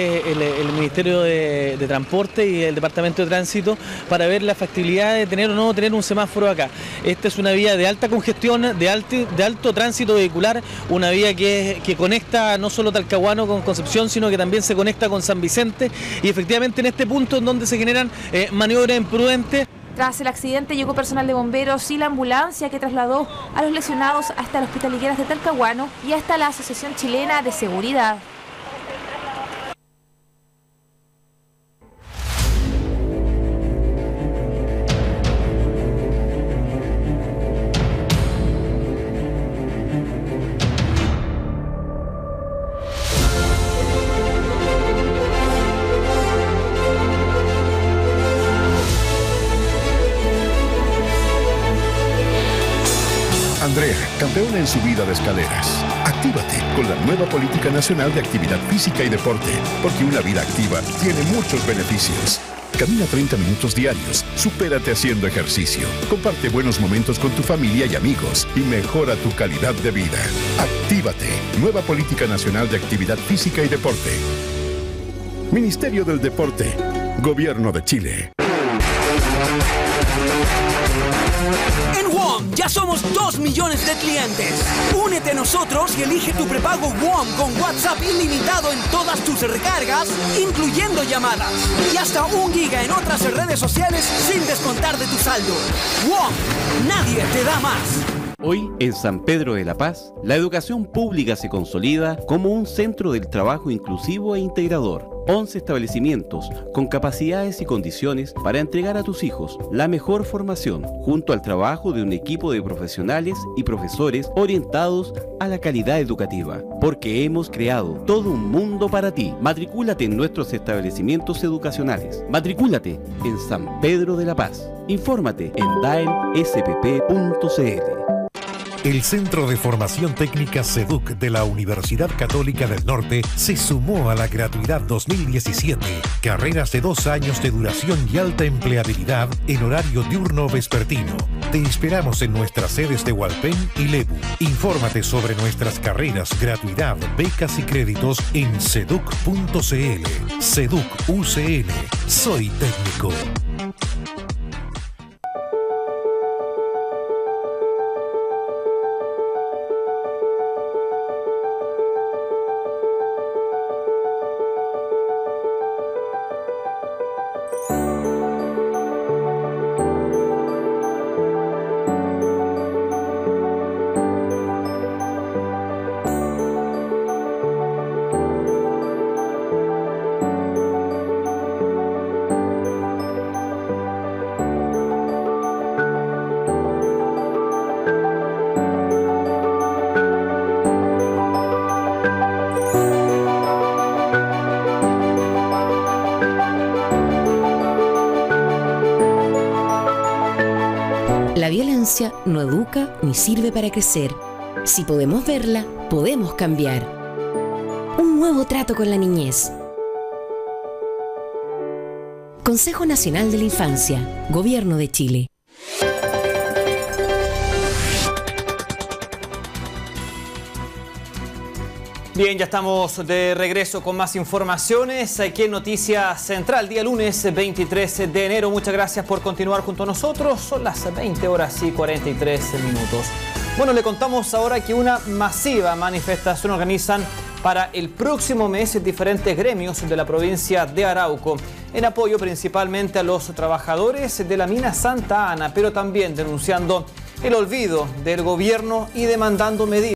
El, Ministerio de, Transporte y el Departamento de Tránsito para ver la factibilidad de tener o no tener un semáforo acá. Esta es una vía de alta congestión, de alto, tránsito vehicular, una vía que, que conecta no solo Talcahuano con Concepción, sino que también se conecta con San Vicente y efectivamente en este punto en donde se generan eh, maniobras imprudentes. Tras el accidente llegó personal de bomberos y la ambulancia que trasladó a los lesionados hasta el Hospital Higueras de Talcahuano y hasta la Asociación Chilena de Seguridad. Andrea, campeona en subida de escaleras. Actívate con la nueva Política Nacional de Actividad Física y Deporte, porque una vida activa tiene muchos beneficios. Camina 30 minutos diarios, supérate haciendo ejercicio, comparte buenos momentos con tu familia y amigos y mejora tu calidad de vida. Actívate, nueva Política Nacional de Actividad Física y Deporte. Ministerio del Deporte, Gobierno de Chile. En WOM ya somos 2 millones de clientes. Únete a nosotros y elige tu prepago WOM con WhatsApp ilimitado en todas tus recargas, incluyendo llamadas. Y hasta un giga en otras redes sociales sin descontar de tu saldo. WOM, nadie te da más. Hoy, en San Pedro de la Paz, la educación pública se consolida como un centro del trabajo inclusivo e integrador. 11 establecimientos con capacidades y condiciones para entregar a tus hijos la mejor formación, junto al trabajo de un equipo de profesionales y profesores orientados a la calidad educativa. Porque hemos creado todo un mundo para ti. Matricúlate en nuestros establecimientos educacionales. Matricúlate en San Pedro de la Paz. Infórmate en daelspp.cl. El Centro de Formación Técnica SEDUC de la Universidad Católica del Norte se sumó a la gratuidad 2017. Carreras de dos años de duración y alta empleabilidad en horario diurno vespertino. Te esperamos en nuestras sedes de Hualpén y Lebu. Infórmate sobre nuestras carreras, gratuidad, becas y créditos en seduc.cl. SEDUC UCN. Soy técnico. La violencia no educa ni sirve para crecer. Si podemos verla, podemos cambiar. Un nuevo trato con la niñez. Consejo Nacional de la Infancia, Gobierno de Chile. Bien, ya estamos de regreso con más informaciones aquí en Noticia Central, día lunes 23 de enero. Muchas gracias por continuar junto a nosotros. Son las 20 horas y 43 minutos. Bueno, le contamos ahora que una masiva manifestación organizan para el próximo mes en diferentes gremios de la provincia de Arauco, en apoyo principalmente a los trabajadores de la mina Santa Ana, pero también denunciando el olvido del gobierno y demandando medidas.